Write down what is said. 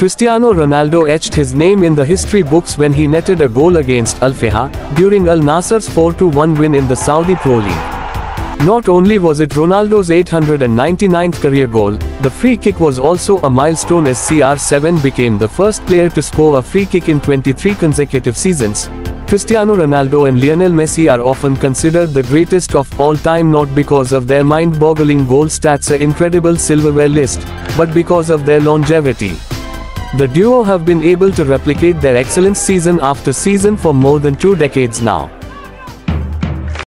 Cristiano Ronaldo etched his name in the history books when he netted a goal against Al Faiha during Al Nassr's 4-1 win in the Saudi Pro League. Not only was it Ronaldo's 899th career goal, the free kick was also a milestone as CR7 became the first player to score a free kick in 23 consecutive seasons. Cristiano Ronaldo and Lionel Messi are often considered the greatest of all time not because of their mind-boggling goal stats incredible silverware list, but because of their longevity. The duo have been able to replicate their excellence season after season for more than two decades now.